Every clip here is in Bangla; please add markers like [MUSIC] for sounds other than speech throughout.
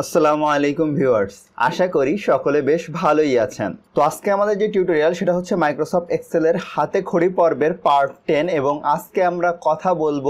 আসসালামু আলাইকুম ভিউয়ার্স। আশা করি সকলে বেশ ভালোই আছেন। তো আজকে আমাদের যে টিউটোরিয়াল সেটা হচ্ছে মাইক্রোসফট এক্সেলের হাতে খড়ি পর্বের পার্ট টেন এবং আজকে আমরা কথা বলব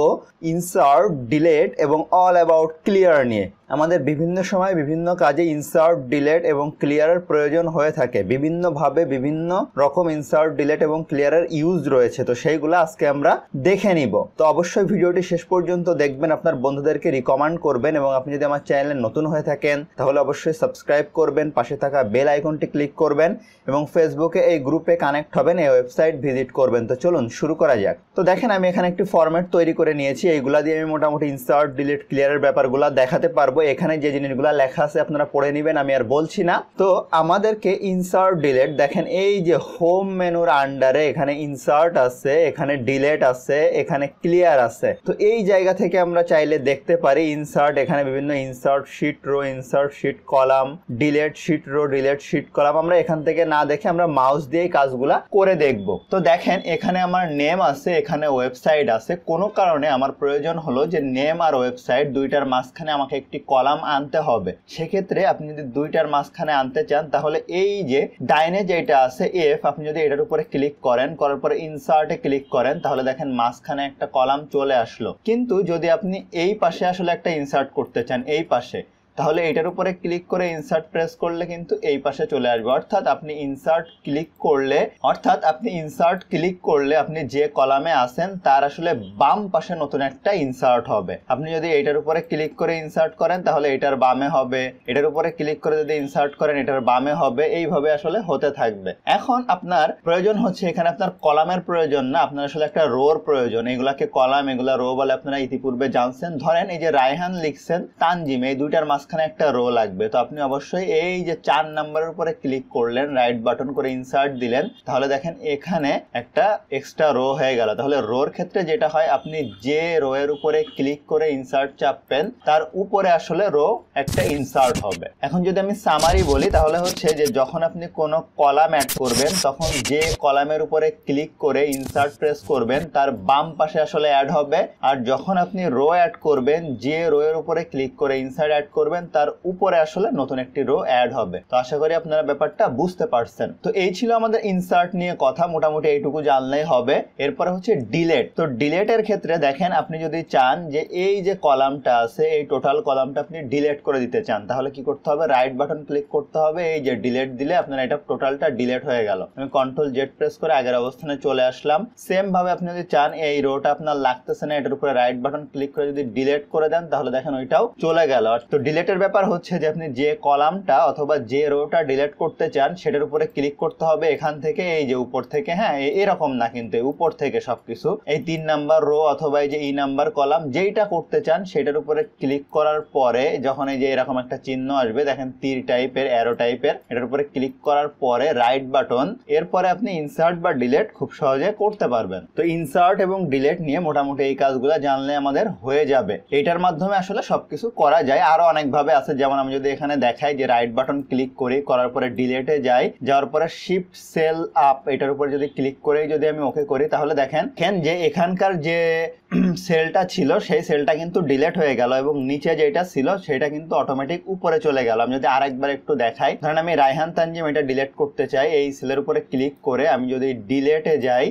ইনসার্ট ডিলেট এবং অল অ্যাবাউট ক্লিয়ার নিয়ে। আমাদের বিভিন্ন সময় বিভিন্ন কাজে ইনসার্ট ডিলেট এবং ক্লিয়ারের প্রয়োজন হয়ে থাকে। বিভিন্নভাবে বিভিন্ন রকম ইনসার্ট ডিলেট এবং ক্লিয়ারের ইউজ রয়েছে। তো সেইগুলো আজকে আমরা দেখে নিব। তো অবশ্যই ভিডিওটি শেষ পর্যন্ত দেখবেন, আপনার বন্ধুদেরকে রিকমেন্ড করবেন এবং আপনি যদি আমার চ্যানেলে নতুন হয়ে তাহলে অবশ্যই সাবস্ক্রাইব করবেন, পাশে থাকা বেল আইকনটি ক্লিক করবেন এবং ফেসবুকে এই গ্রুপে কানেক্ট হবেন, এই ওয়েবসাইট ভিজিট করবেন। তো চলুন শুরু করা যাক। তো দেখেন, আমি এখানে একটি ফরম্যাট তৈরি করে নিয়েছি। এইগুলা দিয়ে আমি মোটামুটি ইনসার্ট ডিলিট ক্লিয়ারের ব্যাপারগুলো দেখাতে পারব। এখানে যে জিনিসগুলো লেখা আছে আপনারা পড়ে নেবেন, আমি আর বলছি না। তো আমাদেরকে ইনসার্ট ডিলেট দেখেন এই যে হোম মেনুর আন্ডারে এখানে ইনসার্ট আছে, এখানে ডিলেট আছে, এখানে ক্লিয়ার আছে। তো এই জায়গা থেকে আমরা চাইলে দেখতে পারি ইনসার্ট এখানে বিভিন্ন insert sheet row insert sheet column delete sheet row delete sheet column আমরা এখান থেকে না দেখে আমরা মাউস দিয়ে কাজগুলা করে দেখব। তো দেখেন, এখানে আমার নেম আছে, এখানে ওয়েবসাইট আছে। কোনো কারণে আমার প্রয়োজন হলো যে নেম আর ওয়েবসাইট দুইটার মাঝখানে আমাকে একটি কলাম আনতে হবে। সেক্ষেত্রে আপনি যদি দুইটার মাঝখানে আনতে চান, তাহলে এই যে ডাইনে যেটা আছে এফ আপনি যদি এটার উপরে ক্লিক করেন, করার পরে ইনসার্টে ক্লিক করেন, তাহলে দেখেন মাঝখানে একটা কলাম চলে আসলো। কিন্তু যদি আপনি এই পাশে আসলে একটা ইনসার্ট করতে চান, এই পাশে তাহলে এটার উপরে ক্লিক করে ইনসার্ট প্রেস করলে কিন্তু এই পাশে চলে আসবে। অর্থাৎ আপনি ইনসার্ট ক্লিক করলে, অর্থাৎ আপনি ইনসার্ট ক্লিক করলে আপনি যে কলামে আছেন, তার আসলে বাম পাশে নতুন একটা ইনসার্ট হবে। আপনি যদি এটার উপরে ক্লিক করে ইনসার্ট করেন, তাহলে এটার বামে হবে। এটার উপরে ক্লিক করে যদি ইনসার্ট করেন, এটার বামে হবে। এইভাবে আসলে হতে থাকবে। এখন আপনার প্রয়োজন হচ্ছে, এখানে আপনার কলামের প্রয়োজন না, আপনার আসলে একটা রোর প্রয়োজন। এগুলাকে কলাম এগুলা রো বলে আপনারা ইতিপূর্বে জানছেন। ধরেন এই যে রায়হান লিখছেন তানজিম এই দুইটার মাঝখানে একটা রো লাগবে। তো আপনি অবশ্যই এই যে চার নাম্বারের উপরে ক্লিক করলেন রাইট বাটন করে ইনসার্ট দিলেন, তাহলে দেখেন এখানে একটা এক্সট্রা রো হয়ে গেল। তাহলে রোর ক্ষেত্রে যেটা হয়, আপনি যে রো এর উপরে ক্লিক করে ইনসার্ট চাপবেন তার উপরে আসলে রো একটা ইনসার্ট হবে। এখন যদি আমি সামারি বলি, তাহলে হচ্ছে যে যখন আপনি কোনো কলাম অ্যাড করবেন, তখন যে কলামের উপরে ক্লিক করে ইনসার্ট প্রেস করবেন, তার বাম পাশে আসলে অ্যাড হবে। আর যখন আপনি রো অ্যাড করবেন, যে রো এর উপরে ক্লিক করে ইনসার্ট অ্যাড করবেন তার উপরে আসলে নতুন একটি রো অ্যাড হবে। তো আশা করি আপনারা ব্যাপারটা বুঝতে পারছেন। তো এই ছিল আমাদের ইনসার্ট নিয়ে কথা, মোটামুটি এইটুকু জানলেই হবে। এরপরে হচ্ছে ডিলেট তো ডিলেটের ক্ষেত্রে দেখেন, আপনি যদি চান যে এই যে কলামটা আছে, এই টোটাল কলামটা আপনি ডিলেট করে দিতে চান, তাহলে কি করতে হবে? রাইট বাটন ক্লিক করতে হবে। এই যে ডিলেট দিলে আপনার এটা টোটালটা ডিলেট হয়ে গেল। আমি কন্ট্রোল জেড প্রেস করে আগের অবস্থানে চলে আসলাম। সেম ভাবে আপনি যদি চান, এই রোটা আপনার লাগতেছে না, এটার উপরে রাইট বাটন ক্লিক করে যদি ডিলেট করে দেন, তাহলে দেখেন ওইটাও চলে গেল। তো ডিলেটের ব্যাপার হচ্ছে যে আপনি যে কলামটা অথবা যে রোটা ডিলেট করতে চান, সেটার উপরে ক্লিক করতে হবে এখান থেকে, এই যে উপর থেকে হ্যাঁ এরকম না কিন্তু উপর থেকে সবকিছু। এই তিন নাম্বার রো অথবা এই যে ই নাম্বার কলাম, যেইটা করতে চান, সেটার উপরে ক্লিক করার পরে, যখন এই যে এরকম একটা চিহ্ন আসবে, দেখেন তীর টাইপের অ্যারো টাইপের এটার উপরে ক্লিক করার পরে রাইট বাটন এরপরে আপনি ইনসার্ট বা ডিলেট খুব সহজে করতে পারবেন। তো ইনসার্ট এবং ডিলেট নিয়ে মোটামুটি এই কাজগুলো জানলে আমাদের হয়ে যাবে। এটার মাধ্যমে আসলে সবকিছু করা যায়। আরও অনেকভাবে আছে, যেমন আমি যদি এখানে দেখাই যে রাইট বাটন ক্লিক করি, করার পরে ডিলেটে যাই, যাওয়ার পরে শিফট সেল আপ এটার উপরে যদি ক্লিক করে যদি আমি ওকে করি, তাহলে দেখেন কেন যে এখানকার যে [CLEARS THROAT] সেলটা ছিল, সেই সেলটা কিন্তু ডিলেট হয়ে গেল এবং নিচে যেটা ছিল, সেটা কিন্তু অটোমেটিক উপরে চলে গেল। আমি যদি আরেকবার একটু দেখাই, ধরেন আমি রায়হান তানজিম এটা ডিলেট করতে চাই, এই সেলের উপরে ক্লিক করে আমি যদি ডিলেটে যাই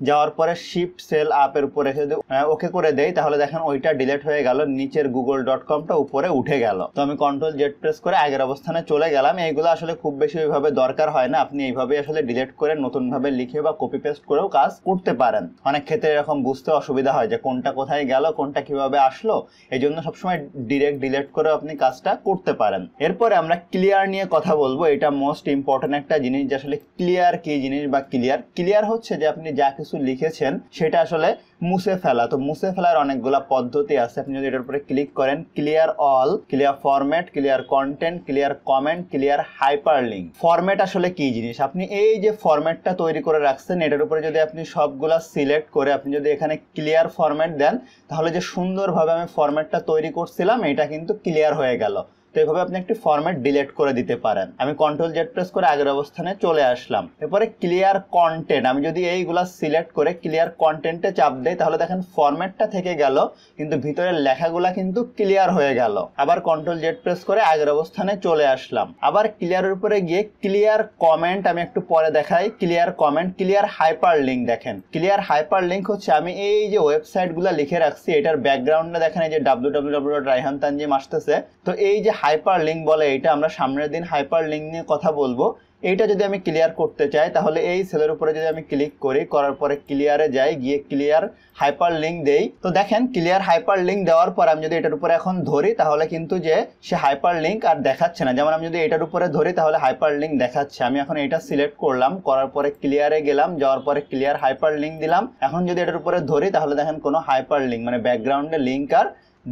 যাওয়ার পরে শিফট সেল আপের উপরে যদি ওকে করে দেই, তাহলে দেখেন ওইটা ডিলেট হয়ে গেল, নিচের গুগল ডট কমটা উপরে উঠে গেল। তো আমি কন্ট্রোল জেড প্রেস করে আগের অবস্থানে চলে গেলাম। এইগুলো আসলে খুব বেশি ওইভাবে দরকার হয় না। আপনি এইভাবে আসলে ডিলেট করে নতুনভাবে লিখে বা কপি পেস্ট করেও কাজ করতে পারেন। অনেক ক্ষেত্রে এরকম বুঝতে অসুবিধা হয় যে কোনটা কোথায় গেল, কোনটা কীভাবে আসলো। এই জন্য সবসময় ডিরেক্ট ডিলেট করে আপনি কাজটা করতে পারেন। এরপরে আমরা ক্লিয়ার নিয়ে কথা বলব। এটা মোস্ট ইম্পর্টেন্ট একটা জিনিস যে আসলে ক্লিয়ার কি জিনিস বা ক্লিয়ার ক্লিয়ার হচ্ছে যে আপনি যা কিছু লিখেছেন, সেটা আসলে মুছে ফেলা। তো মুছে ফেলার অনেকগুলা পদ্ধতি আছে। আপনি যদি এটার উপরে ক্লিক করেন clear all clear format clear content clear comment clear hyperlink format আসলে কি জিনিস? আপনি এই যে ফরম্যাটটা তৈরি করে রাখছেন, এটার উপরে যদি আপনি সবগুলা সিলেক্ট করে আপনি যদি এখানে ক্লিয়ার ফরম্যাট দেন, তাহলে যে সুন্দরভাবে আমি ফরম্যাটটা তৈরি করছিলাম, এটা কিন্তু ক্লিয়ার হয়ে গেল। তো এভাবে আপনি একটি ফরম্যাট ডিলেট করে দিতে পারেন। আমি কন্ট্রোল জেড প্রেস করে আগের অবস্থানে চলে আসলাম। এরপরে ক্লিয়ার কন্টেন্ট আমি যদি এইগুলা সিলেক্ট করে ক্লিয়ার কন্টেন্টে চাপ দেই, তাহলে দেখেন ফরম্যাটটা থেকে গেল, কিন্তু ভিতরের লেখাগুলা কিন্তু ক্লিয়ার হয়ে গেল। আবার কন্ট্রোল জেড প্রেস করে আগের অবস্থানে চলে আসলাম। আবার ক্লিয়ারের উপরে গিয়ে ক্লিয়ার কমেন্ট আমি একটু পরে দেখাই। Clear comment clear hyperlink দেখেন। ক্লিয়ার হাইপার লিঙ্ক হচ্ছে আমি এই যে ওয়েবসাইটগুলো লিখে রাখছি, এটার ব্যাকগ্রাউন্ডে দেখেন, এই যে W W W dot Raihan Tanzim আসতেছে। তো এই যে হাইপার লিঙ্ক বলে এটা আমরা সামনের দিন হাইপার লিঙ্ক নিয়ে কথা বলব। এইটা যদি আমি ক্লিয়ার করতে চাই, তাহলে এই সেলের উপরে যদি আমি ক্লিক করি, করার পরে ক্লিয়ারে যাই, গিয়ে ক্লিয়ার হাইপার লিঙ্ক দেই। তো দেখেন, ক্লিয়ার হাইপার লিঙ্ক দেওয়ার পর আমি যদি এটার উপরে এখন ধরি, তাহলে কিন্তু যে সে হাইপার লিঙ্ক আর দেখাচ্ছে না। যেমন আমি যদি এটার উপরে ধরি, তাহলে হাইপার লিঙ্ক দেখাচ্ছে। আমি এখন এটা সিলেক্ট করলাম, করার পরে ক্লিয়ারে গেলাম, যাওয়ার পরে ক্লিয়ার হাইপার লিঙ্ক দিলাম। এখন যদি এটার উপরে ধরি, তাহলে দেখেন কোনো হাইপার লিঙ্ক মানে ব্যাকগ্রাউন্ডে লিঙ্ক আর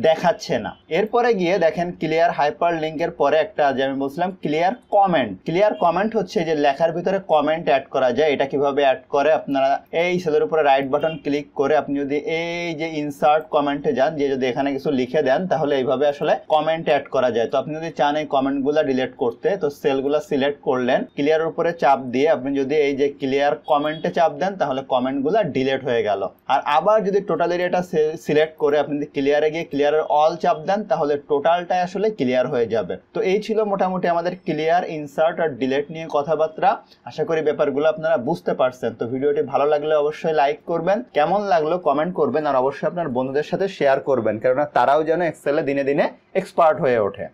দেখাচ্ছে না। এরপরে গিয়ে দেখেন ক্লিয়ার হাইপার লিঙ্কের পরে একটা যে আমি বলছিলাম ক্লিয়ার কমেন্ট ক্লিয়ার কমেন্ট হচ্ছে যে লেখার ভিতরে কমেন্ট অ্যাড করা যায়। এটা কীভাবে অ্যাড করে? আপনারা এই সেলের উপরে রাইট বাটন ক্লিক করে আপনি যদি এই যে ইনসার্ট কমেন্টে যান, যে যদি এখানে কিছু লিখে দেন, তাহলে এইভাবে আসলে কমেন্ট অ্যাড করা যায়। তো আপনি যদি চান এই কমেন্টগুলো ডিলেট করতে, তো সেলগুলো সিলেক্ট করলেন। ক্লিয়ারের উপরে চাপ দিয়ে আপনি যদি এই যে ক্লিয়ার কমেন্টে চাপ দেন, তাহলে কমেন্টগুলো ডিলেট হয়ে গেল। আর আবার যদি টোটাল এরিয়াটা সিলেক্ট করে আপনি যদি ক্লিয়ারে গিয়ে ক্লিয়ারের অল চাপ দেন, তাহলে টোটালটাই আসলে ক্লিয়ার হয়ে যাবে। তো এই ছিল মোটামুটি আমাদের ক্লিয়ার ইনসার্ট আর ডিলেট নিয়ে কথাবার্তা। আশা করি ব্যাপারগুলো আপনারা বুঝতে পারছেন। তো ভিডিওটি ভালো লাগলে অবশ্যই লাইক করবেন, কেমন লাগল কমেন্ট করবেন, আর অবশ্যই আপনার বন্ধুদের সাথে শেয়ার করবেন, কেননা তারাও যেন এক্সেলে দিনে দিনে এক্সপার্ট হয়ে ওঠে।